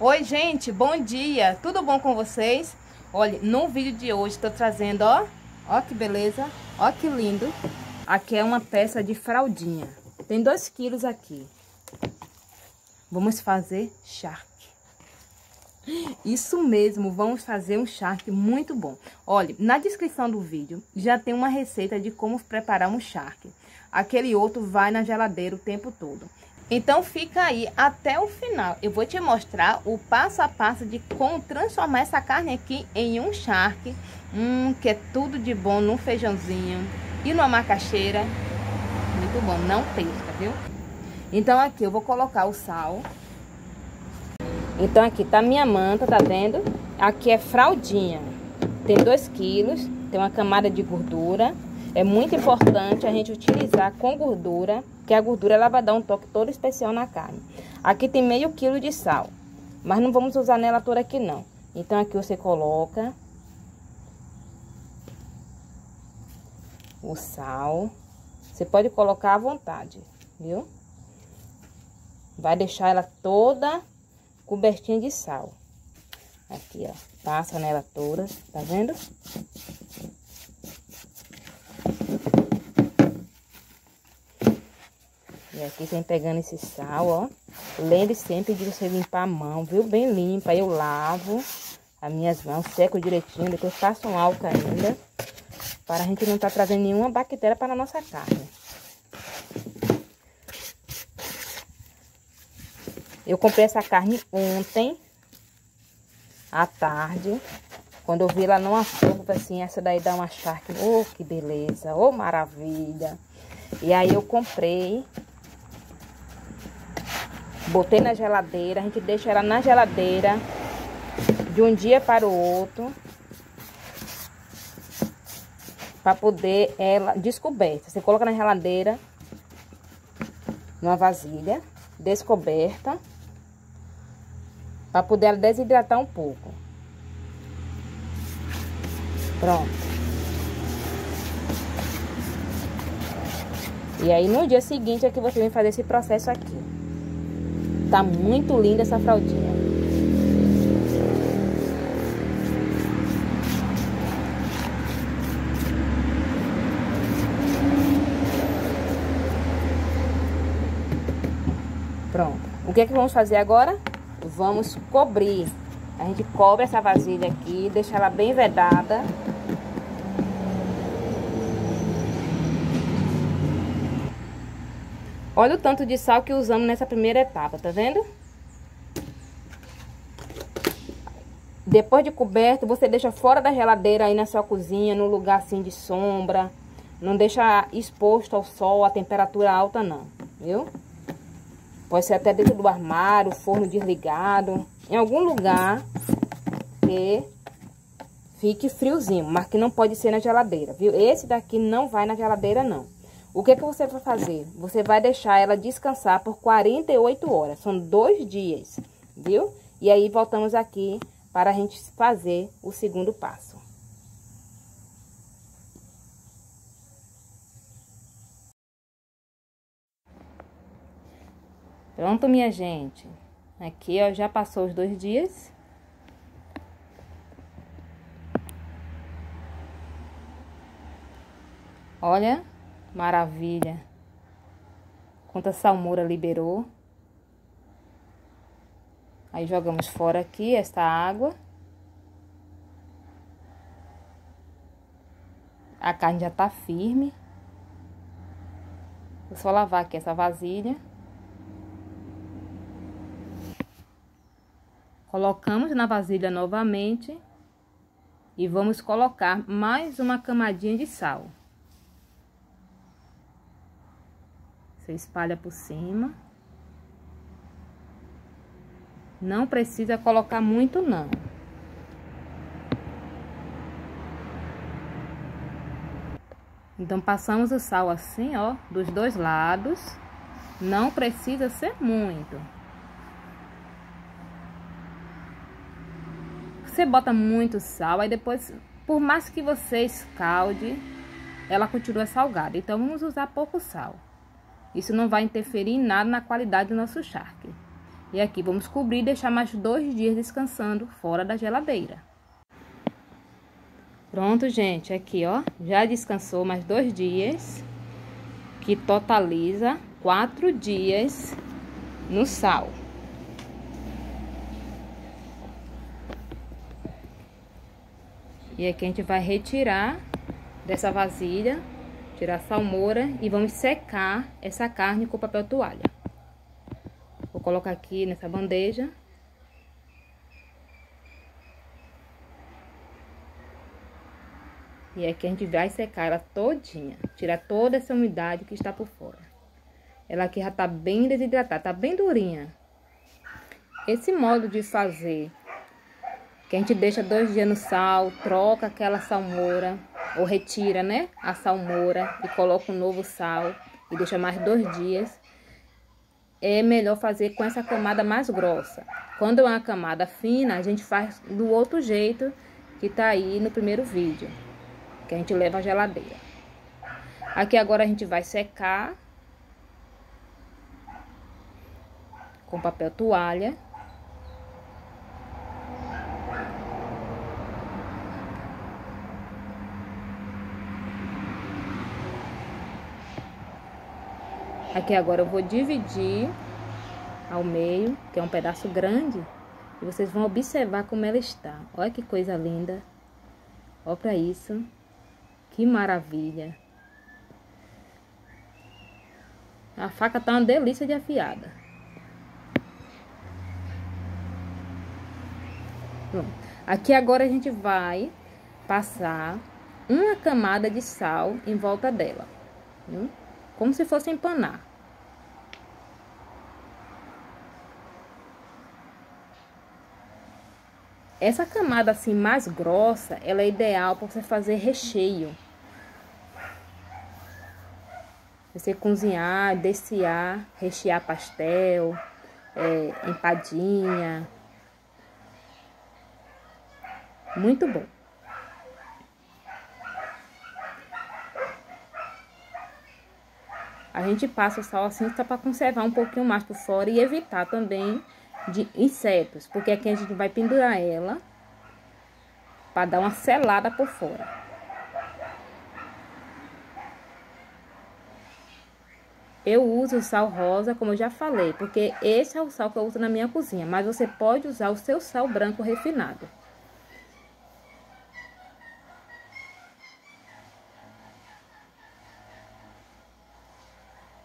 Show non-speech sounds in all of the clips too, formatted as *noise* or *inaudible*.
Oi, gente, bom dia. Tudo bom com vocês? Olha, no vídeo de hoje estou trazendo, ó, ó que beleza, ó que lindo. Aqui é uma peça de fraldinha. Tem dois quilos aqui. Vamos fazer charque. Isso mesmo, vamos fazer um charque muito bom. Olha, na descrição do vídeo já tem uma receita de como preparar um charque. Aquele outro vai na geladeira o tempo todo. Então fica aí até o final. Eu vou te mostrar o passo a passo de como transformar essa carne aqui em um charque. Hum, que é tudo de bom no feijãozinho e numa macaxeira. Muito bom, não pesca, viu? Então aqui eu vou colocar o sal. Então aqui tá minha manta, tá vendo? Aqui é fraldinha. Tem 2 quilos, tem uma camada de gordura. É muito importante a gente utilizar com gordura, que a gordura ela vai dar um toque todo especial na carne. Aqui tem meio quilo de sal, mas não vamos usar nela toda aqui não. Então aqui você coloca o sal. Você pode colocar à vontade, viu? Vai deixar ela toda cobertinha de sal. Aqui, ó. Passa nela toda, tá vendo? E aqui vem pegando esse sal, ó. Lembre sempre de você limpar a mão, viu? Bem limpa. Eu lavo as minhas mãos, seco direitinho, depois faço um álcool ainda. Para a gente não estar tá trazendo nenhuma bactéria para a nossa carne. Eu comprei essa carne ontem, à tarde. Quando eu vi ela não assou, assim, essa daí dá uma charque. Oh, que beleza, oh, maravilha. E aí eu comprei Botei na geladeira, a gente deixa ela na geladeira de um dia para o outro. Para poder ela descoberta. Você coloca na geladeira, numa vasilha, descoberta. Para poder ela desidratar um pouco. Pronto. E aí no dia seguinte é que você vem fazer esse processo aqui. Tá muito linda essa fraldinha. Pronto. O que é que vamos fazer agora? Vamos cobrir. A gente cobre essa vasilha aqui, deixa ela bem vedada. Olha o tanto de sal que usamos nessa primeira etapa, tá vendo? Depois de coberto, você deixa fora da geladeira aí na sua cozinha, no lugar assim de sombra. Não deixa exposto ao sol, a temperatura alta não, viu? Pode ser até dentro do armário, forno desligado. Em algum lugar que fique friozinho, mas que não pode ser na geladeira, viu? Esse daqui não vai na geladeira não. O que, que você vai fazer? Você vai deixar ela descansar por 48 horas. São dois dias, viu? E aí, voltamos aqui para a gente fazer o segundo passo. Pronto, minha gente. Aqui, ó, já passou os dois dias. Olha, Maravilha. Quanta salmoura liberou. Aí jogamos fora aqui esta água. A carne já tá firme. Vou só lavar aqui essa vasilha. Colocamos na vasilha novamente. E vamos colocar mais uma camadinha de sal. Você espalha por cima. Não precisa colocar muito, não. Então, passamos o sal assim, ó, dos dois lados. Não precisa ser muito. Você bota muito sal, aí depois, por mais que você escalde, ela continua salgada. Então, vamos usar pouco sal. Isso não vai interferir em nada na qualidade do nosso charque. E aqui vamos cobrir e deixar mais dois dias descansando fora da geladeira. Pronto, gente, aqui, ó, já descansou mais dois dias, que totaliza quatro dias no sal. E aqui a gente vai retirar dessa vasilha, tirar a salmoura e vamos secar essa carne com papel toalha. Vou colocar aqui nessa bandeja. E aqui a gente vai secar ela todinha, tirar toda essa umidade que está por fora. Ela aqui já tá bem desidratada, tá bem durinha. Esse modo de fazer que a gente deixa dois dias no sal, troca aquela salmoura, ou retira, né, a salmoura e coloca um novo sal e deixa mais dois dias. É melhor fazer com essa camada mais grossa. Quando é uma camada fina, a gente faz do outro jeito que tá aí no primeiro vídeo, que a gente leva à geladeira. Aqui agora a gente vai secar com papel toalha. Aqui agora eu vou dividir ao meio, que é um pedaço grande, e vocês vão observar como ela está. Olha que coisa linda. Olha para isso. Que maravilha. A faca tá uma delícia de afiada. Pronto. Aqui agora a gente vai passar uma camada de sal em volta dela. Viu? Como se fosse empanar. Essa camada assim mais grossa, ela é ideal para você fazer recheio. Você cozinhar, desfiar, rechear pastel, é, empadinha. Muito bom. A gente passa o sal assim só para conservar um pouquinho mais por fora e evitar também de insetos, porque aqui a gente vai pendurar ela para dar uma selada por fora. Eu uso o sal rosa, como eu já falei, porque esse é o sal que eu uso na minha cozinha, mas você pode usar o seu sal branco refinado.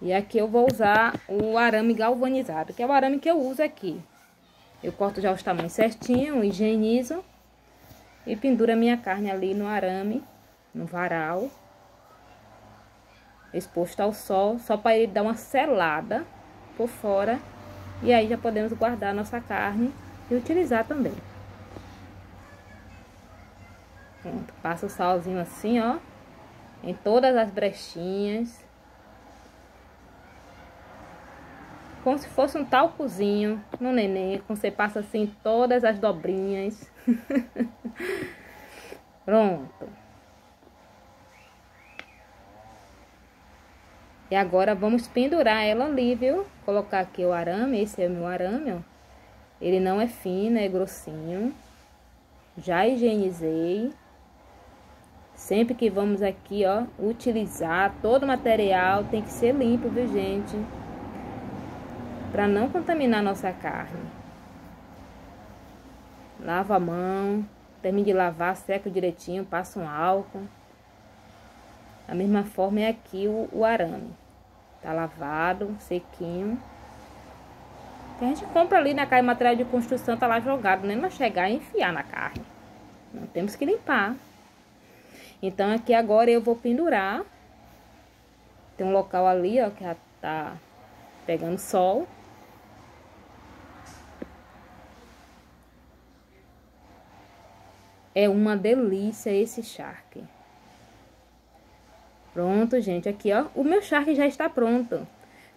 E aqui eu vou usar o arame galvanizado, que é o arame que eu uso aqui. Eu corto já os tamanhos certinho, higienizo e penduro a minha carne ali no arame, no varal. Exposto ao sol, só para ele dar uma selada por fora. E aí já podemos guardar a nossa carne e utilizar também. Pronto, passa o salzinho assim, ó, em todas as brechinhas. Como se fosse um talcozinho no neném, você passa assim todas as dobrinhas. *laughs* Pronto. E agora vamos pendurar ela ali, viu? Colocar aqui o arame, esse é o meu arame, ó. Ele não é fino, é grossinho. Já higienizei. Sempre que vamos aqui, ó, utilizar todo o material, tem que ser limpo, viu, gente? Para não contaminar nossa carne. Lava a mão, termine de lavar, seca direitinho, passa um álcool. Da mesma forma é aqui o, o arame. Tá lavado, sequinho. Que a gente compra ali na carne material de construção, tá lá jogado, nem vai chegar e enfiar na carne. Não temos que limpar. Então aqui agora eu vou pendurar. Tem um local ali, ó, que já tá pegando sol. É uma delícia esse charque. Pronto, gente, aqui, ó, o meu charque já está pronto.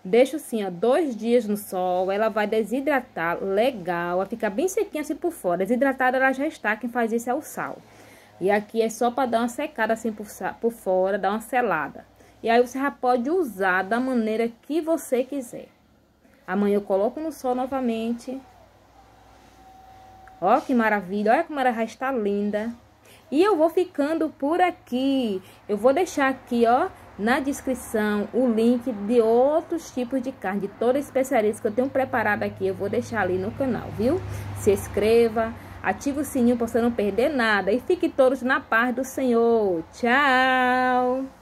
Deixo assim, ó, dois dias no sol, ela vai desidratar legal, vai ficar bem sequinha assim por fora. Desidratada ela já está, quem faz isso é o sal. E aqui é só para dar uma secada assim por, por fora, dar uma selada. E aí você já pode usar da maneira que você quiser. Amanhã eu coloco no sol novamente. Ó que maravilha, olha como ela já está linda. E eu vou ficando por aqui. Eu vou deixar aqui, ó, na descrição o link de outros tipos de carne, de toda a especiaria que eu tenho preparado aqui. Eu vou deixar ali no canal, viu? Se inscreva, ative o sininho para você não perder nada. E fiquem todos na paz do Senhor. Tchau!